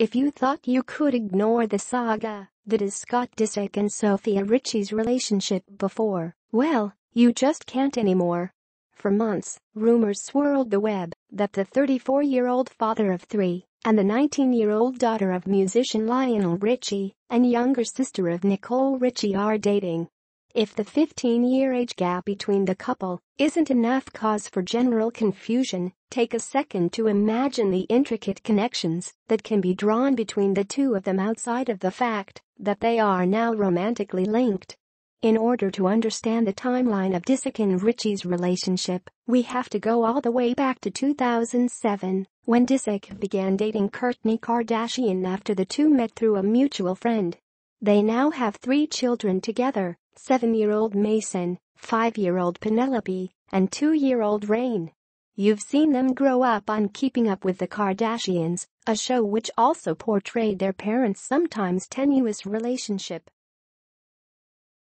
If you thought you could ignore the saga that is Scott Disick and Sofia Richie's relationship before, well, you just can't anymore. For months, rumors swirled the web that the 34-year-old father of three and the 19-year-old daughter of musician Lionel Richie and younger sister of Nicole Richie are dating. If the 15-year age gap between the couple isn't enough cause for general confusion, take a second to imagine the intricate connections that can be drawn between the two of them outside of the fact that they are now romantically linked. In order to understand the timeline of Disick and Richie's relationship, we have to go all the way back to 2007, when Disick began dating Kourtney Kardashian after the two met through a mutual friend. They now have three children together, seven-year-old Mason, five-year-old Penelope, and two-year-old Reign. You've seen them grow up on Keeping Up with the Kardashians, a show which also portrayed their parents' sometimes tenuous relationship.